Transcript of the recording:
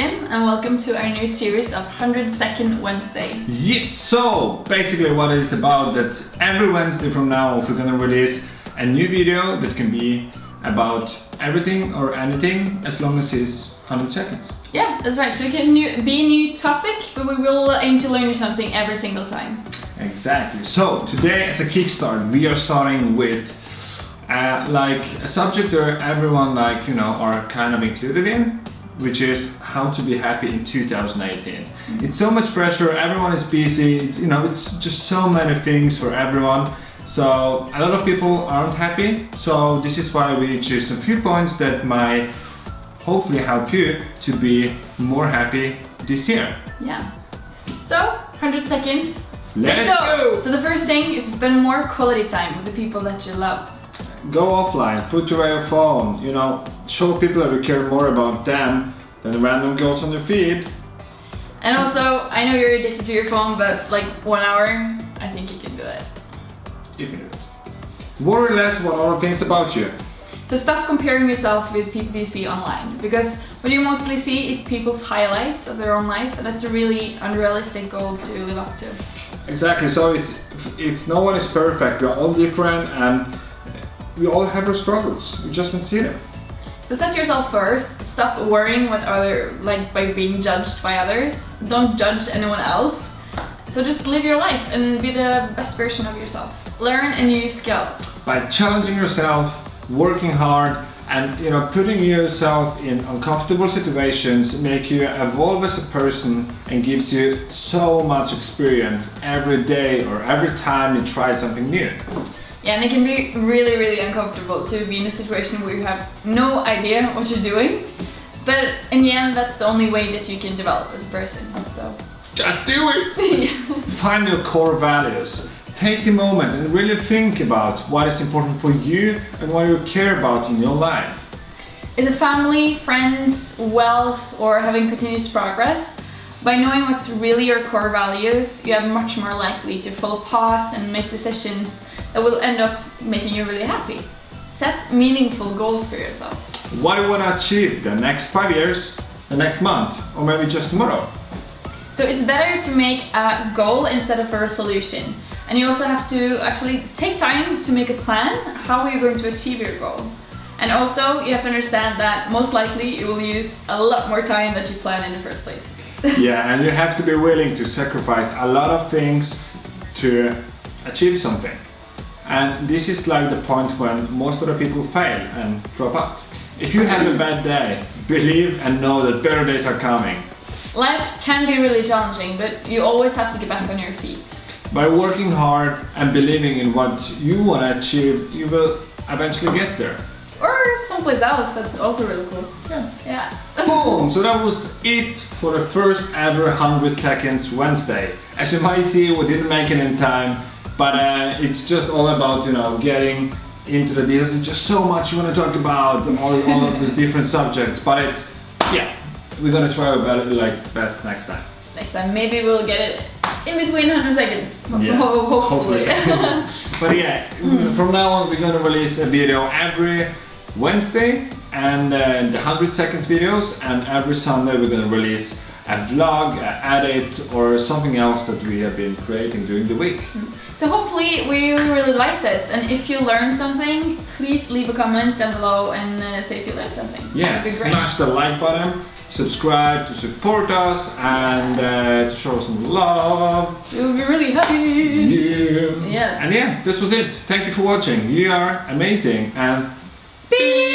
and welcome to our new series of 100 Second Wednesday. Yes, so basically what it is about that every Wednesday from now we're gonna release a new video that can be about everything or anything as long as it's 100 seconds. Yeah, that's right. So it can new, be a new topic, but we will aim to learn something every single time. Exactly. So today as a kickstart we are starting with uh, like a subject that everyone like you know are kind of included in which is how to be happy in 2018 mm-hmm. it's so much pressure everyone is busy you know it's just so many things for everyone so a lot of people aren't happy so this is why we choose a few points that might hopefully help you to be more happy this year yeah so 100 seconds Let's, Let's go. go! So the first thing is to spend more quality time with the people that you love go offline, put away your phone, you know, show people that you care more about them than random girls on your feed. And also, I know you're addicted to your phone, but like one hour, I think you can do it. You can do it. Worry less what other things about you. So stop comparing yourself with people you see online because what you mostly see is people's highlights of their own life and that's a really unrealistic goal to live up to. Exactly, so it's it's no one is perfect, we're all different and we all have our struggles. We just don't see them. So set yourself first. Stop worrying what other like by being judged by others. Don't judge anyone else. So just live your life and be the best version of yourself. Learn a new skill. By challenging yourself, working hard, and you know putting yourself in uncomfortable situations make you evolve as a person and gives you so much experience every day or every time you try something new. Yeah, and it can be really, really uncomfortable to be in a situation where you have no idea what you're doing. But in the end, that's the only way that you can develop as a person, so. Just do it! Find your core values. Take a moment and really think about what is important for you and what you care about in your life. Is it family, friends, wealth, or having continuous progress? By knowing what's really your core values, you are much more likely to follow paths and make decisions that will end up making you really happy. Set meaningful goals for yourself. What do you want to achieve the next five years, the next month, or maybe just tomorrow? So it's better to make a goal instead of a resolution. And you also have to actually take time to make a plan how are you going to achieve your goal. And also you have to understand that most likely you will use a lot more time than you plan in the first place. yeah, and you have to be willing to sacrifice a lot of things to achieve something. And this is like the point when most of the people fail and drop out. If you have a bad day, believe and know that better days are coming. Life can be really challenging, but you always have to get back on your feet. By working hard and believing in what you want to achieve, you will eventually get there. Or someplace else, that's also really cool. Yeah. Yeah. Boom! So that was it for the first ever 100 Seconds Wednesday. As you might see, we didn't make it in time, but uh, it's just all about, you know, getting into the details. There's just so much you want to talk about, all, all of the different subjects. But it's, yeah, we're gonna try our best, like, best next time. Next time, maybe we'll get it in between 100 seconds. Yeah, hopefully. but yeah, mm. from now on we're gonna release a video every Wednesday and uh, the 100 seconds videos and every Sunday we're gonna release a vlog, a edit or something else that we have been creating during the week. Mm. So hopefully we really like this and if you learned something, please leave a comment down below and uh, say if you learned something. Yeah, smash the like button, subscribe to support us and uh, to show us some love. We'll be really happy. Yeah. Yes. And yeah, this was it. Thank you for watching. You are amazing and Beep.